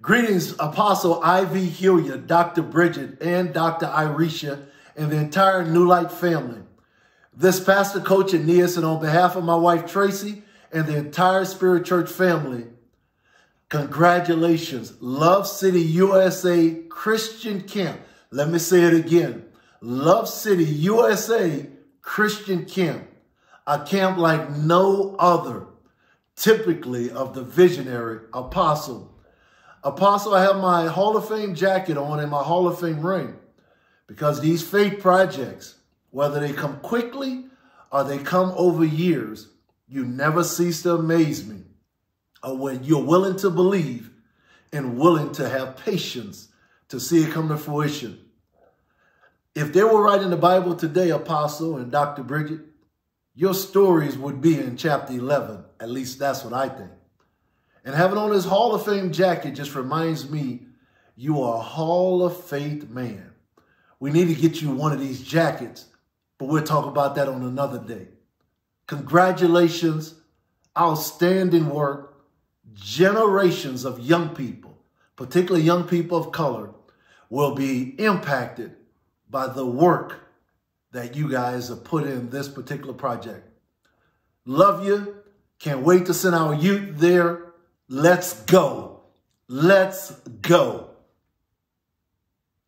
Greetings, Apostle I.V. Hilliard, Dr. Bridget, and Dr. Irisha, and the entire New Light family. This Pastor Coach Aeneas, and on behalf of my wife Tracy and the entire Spirit Church family, congratulations. Love City USA Christian Camp. Let me say it again. Love City USA Christian Camp. A camp like no other, typically of the visionary apostle. Apostle, I have my Hall of Fame jacket on and my Hall of Fame ring because these faith projects, whether they come quickly or they come over years, you never cease to amaze me. Or when you're willing to believe and willing to have patience to see it come to fruition. If they were writing the Bible today, Apostle and Dr. Bridget, your stories would be in chapter 11. At least that's what I think. And having on his Hall of Fame jacket just reminds me you are a Hall of Faith man. We need to get you one of these jackets, but we'll talk about that on another day. Congratulations, outstanding work. Generations of young people, particularly young people of color, will be impacted by the work that you guys have put in this particular project. Love you. Can't wait to send our youth there. Let's go. Let's go.